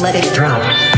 let it drop.